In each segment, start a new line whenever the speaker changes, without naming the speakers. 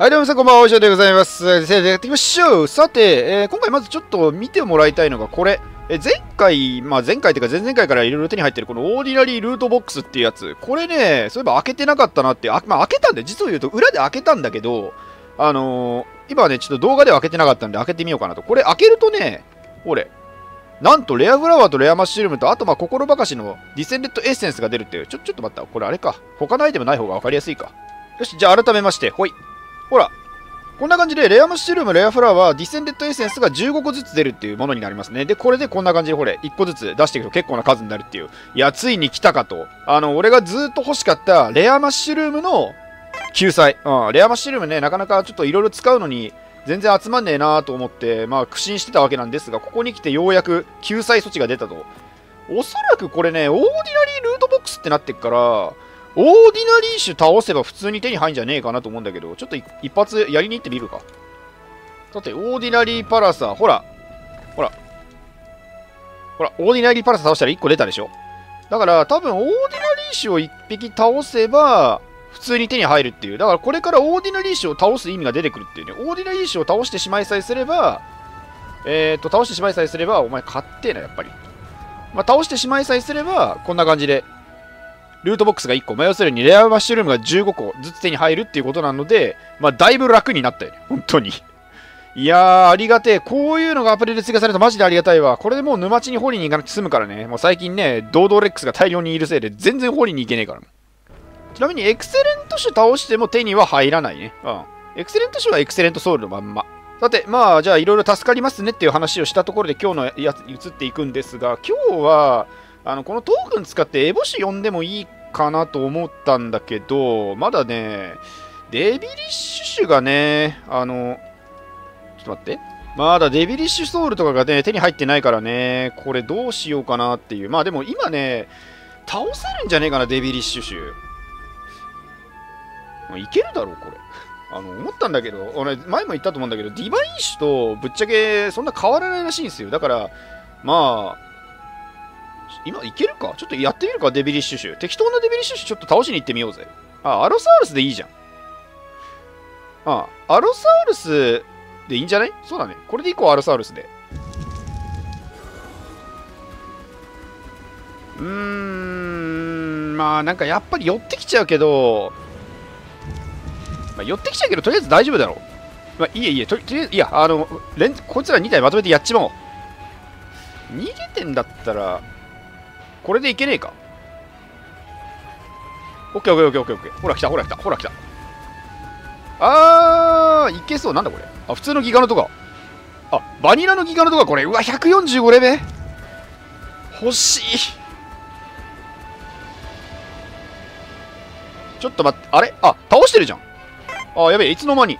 はい、どうもさんこんばんは、おいしょでございます。せーやっていきましょう。さて、えー今回まずちょっと見てもらいたいのがこれ。え前回、まあ前回というか前々回からいろいろ手に入ってるこのオーディナリールートボックスっていうやつ。これね、そういえば開けてなかったなって、あまあ開けたんで、実を言うと裏で開けたんだけど、あのー今はね、ちょっと動画では開けてなかったんで開けてみようかなと。これ開けるとね、ほれ、なんとレアフラワーとレアマッシュルームと、あとまあ心ばかしのディセンデッドエッセンスが出るっていう。ちょ、ちょっと待った。これあれか。他のアイテムない方が分かりやすいか。よし、じゃあ改めまして、ほい。ほら、こんな感じで、レアマッシュルーム、レアフラワー、ディセンデッドエッセンスが15個ずつ出るっていうものになりますね。で、これでこんな感じで、ほれ、1個ずつ出していくと結構な数になるっていう。いや、ついに来たかと。あの、俺がずっと欲しかった、レアマッシュルームの救済。うん、レアマッシュルームね、なかなかちょっといろいろ使うのに、全然集まんねえなと思って、まあ、苦心してたわけなんですが、ここに来てようやく救済措置が出たと。おそらくこれね、オーディナリールートボックスってなってっから、オーディナリー種倒せば普通に手に入んじゃねえかなと思うんだけど、ちょっと一発やりに行ってみるか。さて、 Ordinary パラサ、ほら、ほら、ほら、 Ordinary パラサ倒したら1個出たでしょだから、多分、 Ordinary 種を1匹倒せば、普通に手に入るっていう。だから、これから Ordinary 種を倒す意味が出てくるっていうね。 Ordinary 種を倒してしまいさえすれば、えーと、倒してしまいさえすれば、お前硬ってえな、やっぱり。まあ、倒してしまいさえすれば、こんな感じで、ルートボックスが1個、まあ、要するにレアマッシュルームが15個ずつ手に入るっていうことなので、まあ、だいぶ楽になったよね、本当に。いやー、ありがてえ。こういうのがアプリで追加されるとマジでありがたいわ。これでもう沼地に掘りに行かなくて済むからね。もう最近ね、ドードレックスが大量にいるせいで全然掘りに行けねえから。ちなみにエクセレント種倒しても手には入らないね。うん。エクセレント種はエクセレントソウルのまんま。さて、まあ、じゃあいろいろ助かりますねっていう話をしたところで今日のやつ移っていくんですが、今日は、あの、このトークン使ってエボシ呼んでもいいかなと思ったんだけど、まだね、デビリッシュ種がね、あの、ちょっと待って。まだデビリッシュソウルとかがね、手に入ってないからね、これどうしようかなっていう。まあでも今ね、倒せるんじゃねえかな、デビリッシュ種。いけるだろう、これ。あの、思ったんだけど、俺、前も言ったと思うんだけど、ディバイン種とぶっちゃけそんな変わらないらしいんですよ。だから、まあ、今いけるか？ちょっとやってみるか、デビリッシュ種。適当なデビリッシュ種ちょっと倒しに行ってみようぜ。あ、アロサウルスでいいじゃん。あ、アロサウルスでいいんじゃない？そうだね。これでいこう、アロサウルスで。うーん、まあなんかやっぱり寄ってきちゃうけど、まあ、寄ってきちゃうけど、とりあえず大丈夫だろう。まあ、いいえいいえ、とりあえず、いや、あの、連こいつら2体まとめてやっちまおう。逃げてんだったら、これでいけねえか。オッケーオッケーオッケーオッケー。ほら来た、ほら来た、ほら来た。あー、いけそう。なんだこれ。あ、普通のギガのとか。あ、バニラのギガのとかこれ。うわ、145レベル？欲しい。ちょっと待って、あれ？あ、倒してるじゃん。あ、やべえ、いつの間に。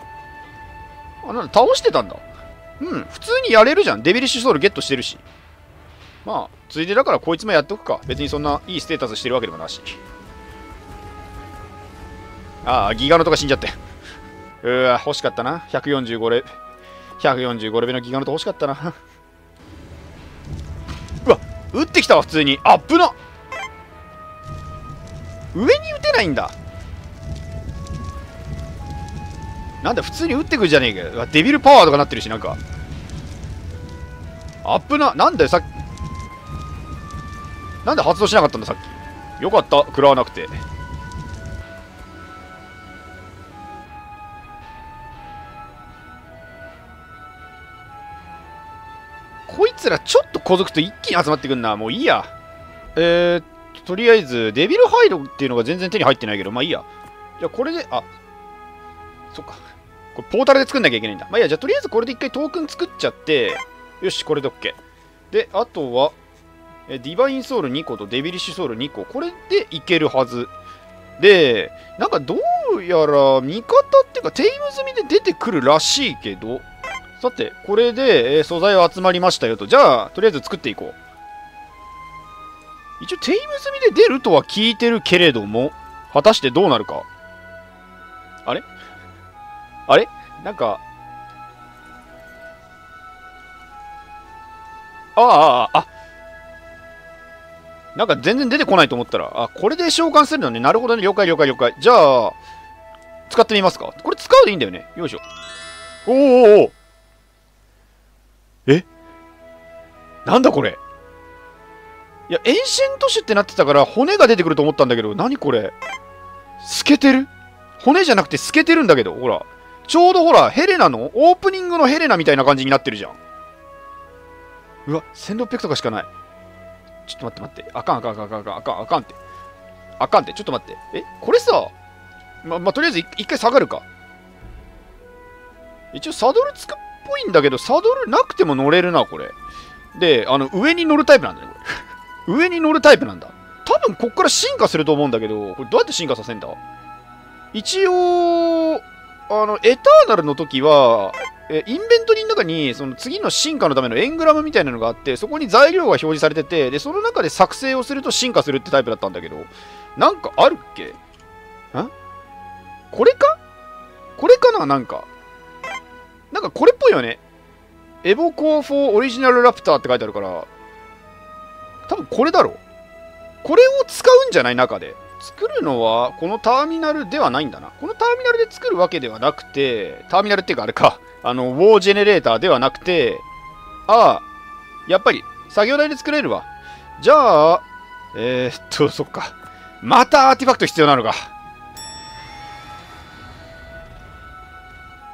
あ、なんだ、倒してたんだ。うん、普通にやれるじゃん。デビリッシュソウルゲットしてるし。まあ、ついでだからこいつもやっておくか。別にそんないいステータスしてるわけでもなし。ああ、ギガのとか死んじゃって。うわ、欲しかったな。145レ、145レベルのギガのと欲しかったな。うわ、撃ってきたわ、普通に。あっぶな上に撃てないんだ。なんだ、普通に撃ってくるじゃねえか。デビルパワーとかなってるし、なんか。あっぶな。なんだよ、さっき。なんで発動しなかったんだ、さっき。よかった、食らわなくて。こいつらちょっと小づくと一気に集まってくんな。もういいや。えー、とりあえず、デビルハイドっていうのが全然手に入ってないけど、まあいいや。じゃあこれで、あ、そっか。これポータルで作んなきゃいけないんだ。まあいいや、じゃあとりあえずこれで一回トークン作っちゃって、よし、これで OK。で、あとは、ディバインソウル2個とデビリッシュソウル2個。これでいけるはず。で、なんかどうやら味方っていうかテイム済みで出てくるらしいけど、さて、これで、え素材は集まりましたよと。じゃあ、とりあえず作っていこう。一応、テイム済みで出るとは聞いてるけれども、果たしてどうなるか。あれ？あれ？なんか、ああ、ああ、あ、なんか全然出てこないと思ったら、あ、これで召喚するのね。なるほどね。了解了解了解。じゃあ、使ってみますかこれ使うでいいんだよね。よいしょ。おーおおえ？なんだこれ？いや、 Ancient 種ってなってたから骨が出てくると思ったんだけど、何これ？透けてる？骨じゃなくて透けてるんだけど、ほら。ちょうどほら、ヘレナの、オープニングのヘレナみたいな感じになってるじゃん。うわ、1600とかしかない。ちょっと待って待って。あかんあかんあかんあかんあかんあかんって。あかんって。ちょっと待って。え、これさ、ま、まあ、とりあえず一回下がるか。一応サドルつくっぽいんだけど、サドルなくても乗れるな、これ。で、あの、上に乗るタイプなんだね、これ。上に乗るタイプなんだ。多分こっから進化すると思うんだけど、これどうやって進化させんだ？一応、あの、エターナルの時は、えインベントリーの中にその次の進化のためのエングラムみたいなのがあってそこに材料が表示されててでその中で作成をすると進化するってタイプだったんだけどなんかあるっけ？んこれか？これかな？なんか。なんかこれっぽいよね。エボコーフォーオリジナルラプターって書いてあるから。多分これだろこれを使うんじゃない？中で。作るのはこのターミナルではないんだなこのターミナルで作るわけではなくてターミナルっていうかあれかあの、ウォージェネレーターではなくて、ああ、やっぱり、作業台で作れるわ。じゃあ、えー、っと、そっか。またアーティファクト必要なのか。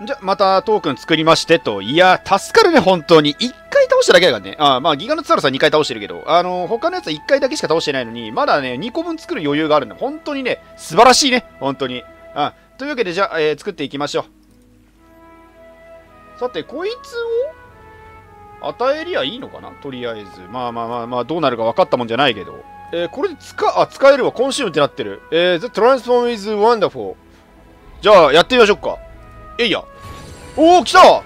じゃ、またトークン作りましてと。いや、助かるね、本当に。1回倒しただけだからね。あまあ、ギガのツアルさん2回倒してるけど、あの、他のやつは1回だけしか倒してないのに、まだね、2個分作る余裕があるんだ。本当にね、素晴らしいね。本当に。あというわけで、じゃあ、えー、作っていきましょう。さて、こいつを与えりゃいいのかな？とりあえず。まあまあまあまあ、どうなるか分かったもんじゃないけど。えー、これで使、あ、使えるわ。コンシュームってなってる。えー、The Transform is Wonderful。じゃあ、やってみましょうか。えいや。おお、来た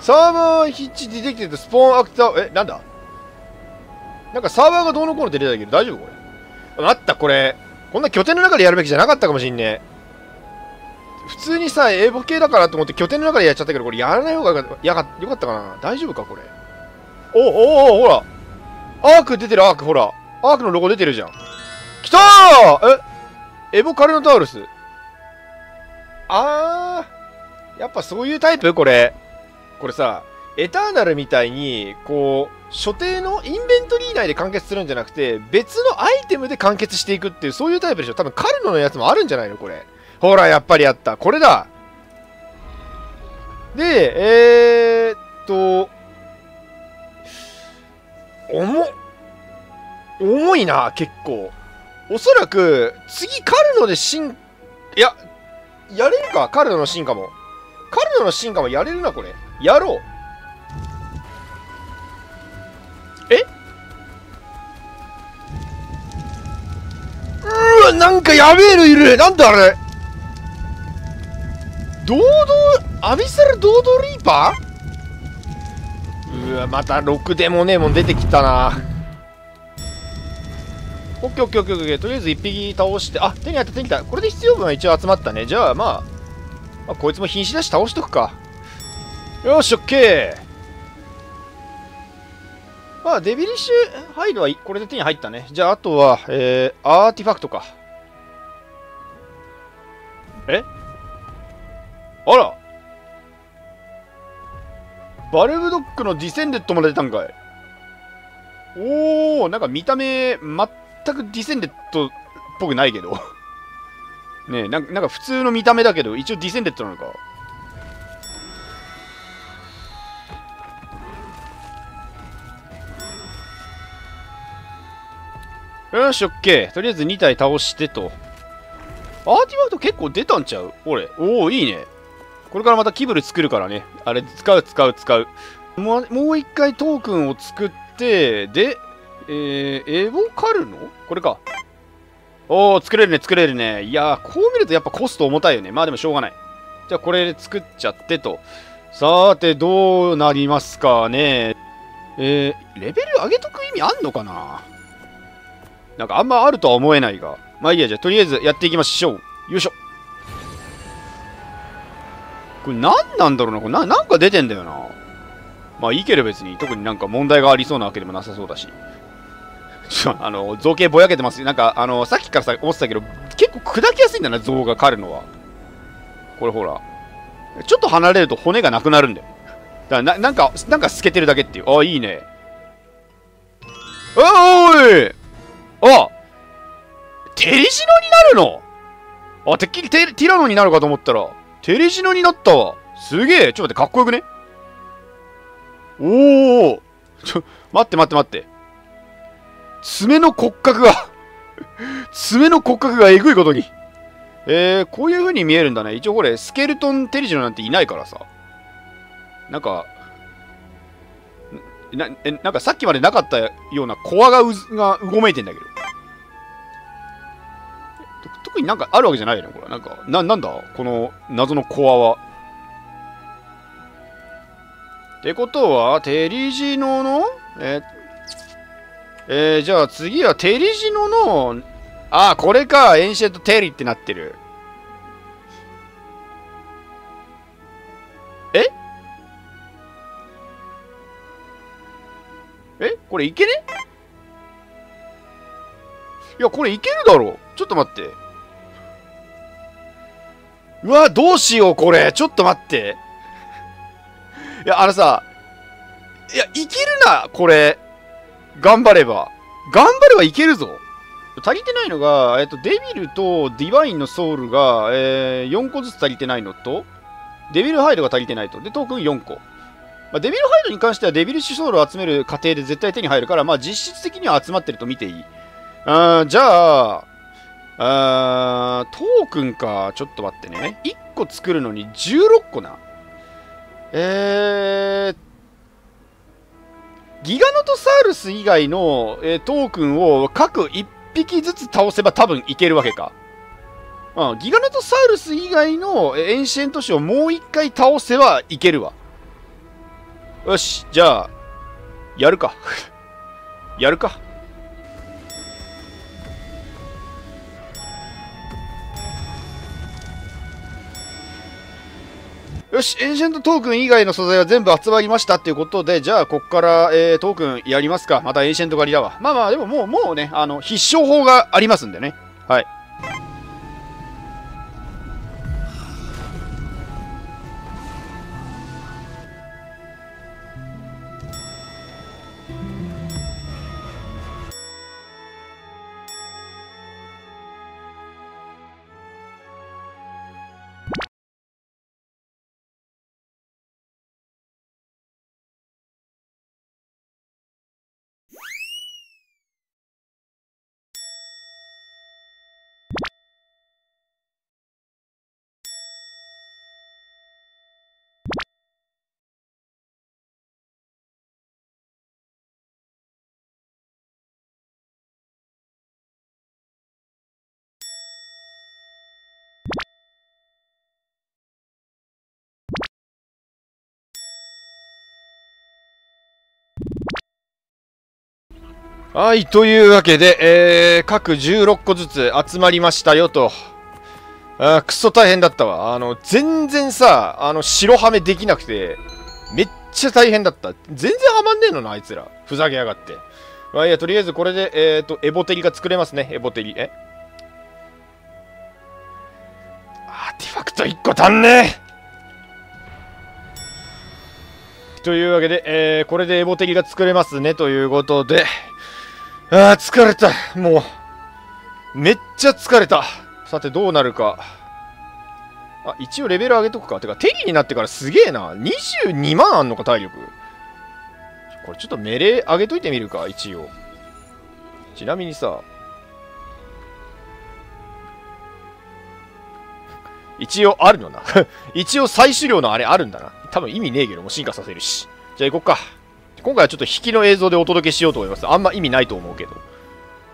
サーバーヒッチディテクティブスポーンアクター、え、なんだ？なんかサーバーがどうのこうのって出てたけど、大丈夫これ？あった、これ。こんな拠点の中でやるべきじゃなかったかもしんねえ。普通にさ、英語系だからと思って拠点の中でやっちゃったけど、これやらない方がやがよかったかな？大丈夫かこれ？おおおほら。アーク出てるアーク、ほら。アークのロゴ出てるじゃん。来たーえ？エボカルノタウルス。あー。やっぱそういうタイプ？これ。これさ、エターナルみたいに、こう、所定のインベントリー内で完結するんじゃなくて、別のアイテムで完結していくっていう、そういうタイプでしょ多分カルノのやつもあるんじゃないの？これ。ほら、やっぱりあった。これだ。で、えー、っと、重、重いな、結構。おそらく、次、カルノで進、いや、やれるか、カルノの進化も。カルノの進化もやれるな、これ。やろう。え？うわ、なんかやべえのいるなんだあれ？堂々アビサル堂々リーパー？うわまたろくでもねえもん出てきたなオッケーオッケーオッケーオッケー。とりあえず1匹倒してあ手に入った手に入った。これで必要分は一応集まったね。じゃあまあ、まあ、こいつも瀕死だし倒しとくか。よしオッケー。まあ Devilish Hide はこれで手に入ったね。じゃああとはえー、アーティファクトか。え？あら。バルブドックの Descended も出たんかい。おーなんか見た目全く Descended っぽくないけど ねえなんか普通の見た目だけど一応 Descended なのかよし、オッケー。とりあえず2体倒してと。アーティファクト結構出たんちゃう？俺。おおいいね。これからまたキブル作るからね。あれ、使う、使う、使う。もう、もう一回トークンを作って、で、えー、エボカルノ？これか。おー、作れるね、作れるね。いやー、こう見るとやっぱコスト重たいよね。まあでもしょうがない。じゃあこれ作っちゃってと。さーて、どうなりますかね。えー、レベル上げとく意味あんのかな？なんかあんまあるとは思えないが。まあいいや、じゃあとりあえずやっていきましょう。よいしょ。これ何なんだろうな？これな、なんか出てんだよな。まあいいけど別に、特になんか問題がありそうなわけでもなさそうだし。あの、造形ぼやけてます。なんか、あの、さっきからさ、思ってたけど、結構砕きやすいんだな、像が狩るのは。これほら。ちょっと離れると骨がなくなるんだよ。だからな、なんか、なんか透けてるだけっていう。あ、いいね。おいあテリジノになるの？あ、てっきりテティラノになるかと思ったら、テリジノになったわ。すげえ。ちょっと待って、かっこよくね？おおちょ、待って待って待って。爪の骨格が爪の骨格がえぐいことに。えー、こういう風に見えるんだね。一応これ、スケルトンテリジノなんていないからさ。なんか、な、え、なんかさっきまでなかったようなコアがうがうごめいてんだけど。特になんかあるわけじゃないよね、これ。なんか、な、なんだ？この謎のコアは。ってことは、テリジノの、ええー、じゃあ次はテリジノの、あ、これか、エンシェントテリってなってる。え？え？これいけね？いや、これいけるだろう。ちょっと待って。うわ、どうしよう、これ。ちょっと待って。いや、あのさ、いや、いけるな、これ。頑張れば。頑張ればいけるぞ。足りてないのが、えっと、デビルとディバインのソウルが、えー、4個ずつ足りてないのと、デビルハイドが足りてないと。で、トークン4個。まあ、デビルハイドに関してはデビルシソウルを集める過程で絶対手に入るから、まあ、実質的には集まってると見ていい。あじゃあ、トークンか。ちょっと待ってね。1個作るのに16個な。えーっ、ギガノトサウルス以外の、えー、トークンを各1匹ずつ倒せば多分いけるわけか。うん、ギガノトサウルス以外の Ancient 種をもう1回倒せばいけるわ。よし、じゃあ、やるか。やるか。よし、 Ancient トークン以外の素材は全部集まりましたっていうことで、じゃあ、こっから、えー、トークンやりますか。また Ancient 狩りだわ。まあまあ、でももう、もうね、あの、必勝法がありますんでね。はい。はい、というわけで、えー、各16個ずつ集まりましたよと。あくそ大変だったわ。あの、全然さ、あの、白はめできなくて、めっちゃ大変だった。全然はまんねえのな、あいつら。ふざけやがって。まあいや、とりあえずこれで、えっ、ー、と、エボテリが作れますね、エボテリ。え？アーティファクト1個足んねえというわけで、えー、これでエボテリが作れますね、ということで、ああ、疲れた。もう、めっちゃ疲れた。さて、どうなるか。あ、一応レベル上げとくか。てか、テリーになってからすげえな。22万あんのか、体力。これちょっと命令上げといてみるか、一応。ちなみにさ、一応あるのな。一応採取量のあれあるんだな。多分意味ねえけども進化させるし。じゃあ行こっか。今回はちょっと引きの映像でお届けしようと思います。あんま意味ないと思うけど。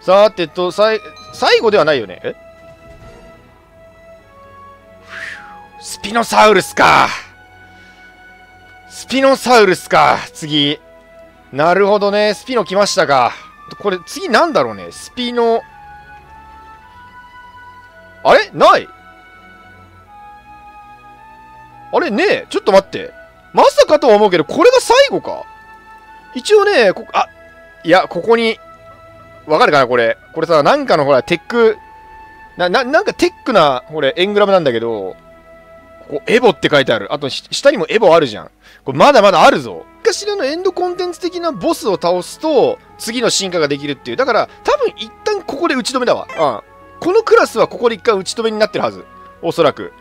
さてと、さい、最後ではないよね。え？スピノサウルスか。スピノサウルスか。次。なるほどね。スピノ来ましたか。これ、次なんだろうね。スピノ。あれ？ない？あれ？ねえ？ちょっと待って。まさかとは思うけど、これが最後か？一応ね、こあ、いや、ここに、わかるかなこれ。これさ、なんかのほら、テック、な、な、なんかテックな、これ、エングラムなんだけど、ここ、エボって書いてある。あと、下にもエボあるじゃん。これまだまだあるぞ。かしらのエンドコンテンツ的なボスを倒すと、次の進化ができるっていう。だから、多分一旦ここで打ち止めだわ。うん。このクラスはここで一回打ち止めになってるはず。おそらく。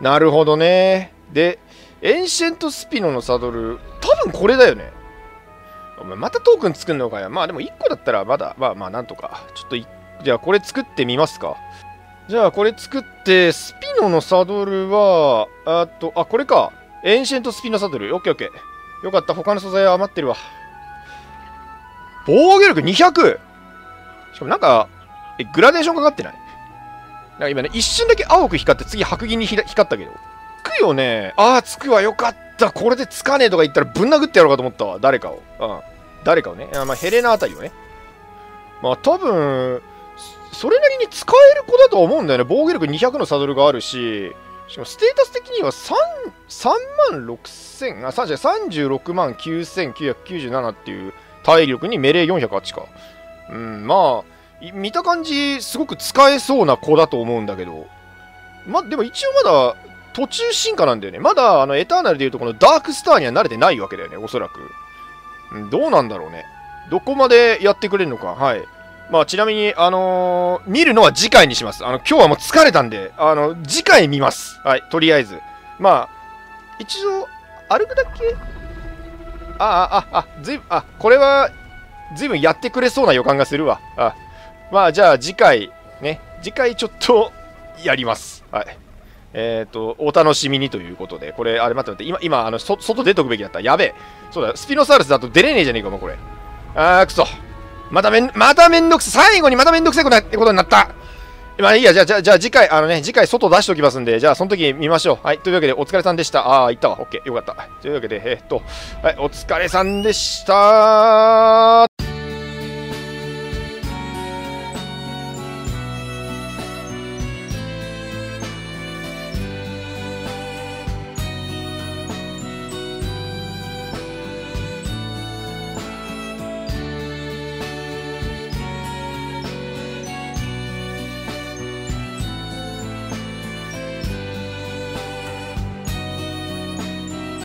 なるほどね。で、 Ancient スピノのサドル、多分これだよね。お前またトークン作るのかよ。まあでも1個だったらまだ、まあまあなんとか。ちょっとじゃあこれ作ってみますか。じゃあこれ作って、スピノのサドルは、あと、あ、これか。 Ancient スピノサドル。オッケーオッケー。よかった。他の素材は余ってるわ。防御力 200! しかもなんか、え、グラデーションかかってない？なんか今ね、一瞬だけ青く光って次白銀に光ったけど。つくよね。ああ、つくわ。よかった。これでつかねえとか言ったらぶん殴ってやろうかと思ったわ。誰かを。うん。誰かをね。あまあ、ヘレナあたりをね。まあ、多分、それなりに使える子だと思うんだよね。防御力200のサドルがあるし、しかもステータス的には3、3万6000、あ、36万9997っていう体力にメレー408か。うん、まあ、見た感じ、すごく使えそうな子だと思うんだけど、まあ、でも一応まだ途中進化なんだよね。まだ、あの、エターナルでいうとこのダークスターには慣れてないわけだよね、おそらく。うん、どうなんだろうね。どこまでやってくれるのか。はい。まあ、ちなみに、あのー、見るのは次回にします。あの、今日はもう疲れたんで、あの、次回見ます。はい、とりあえず。まあ、一応、歩くだけ？あ、あ、あ、あ、ずいぶん、あ、これは、ずいぶんやってくれそうな予感がするわ。あ、まあ、じゃあ次回、ね、次回ちょっと、やります。はい。えっ、ー、と、お楽しみにということで、これ、あれ待って待って、今、今、あの、そ外出とくべきだった。やべえ。そうだ、スピノサウルスだと出れねえじゃねえか、もうこれ。あー、くそ。まためん、まためんどくさ最後にまためんどくさいことになった。まあいいや、じゃあ、じゃあ、じゃあ次回、あのね、次回外出しておきますんで、じゃあその時見ましょう。はい、というわけでお疲れさんでした。ああ、行ったわ。オッケー、よかった。というわけで、えー、っと、はい、お疲れさんでした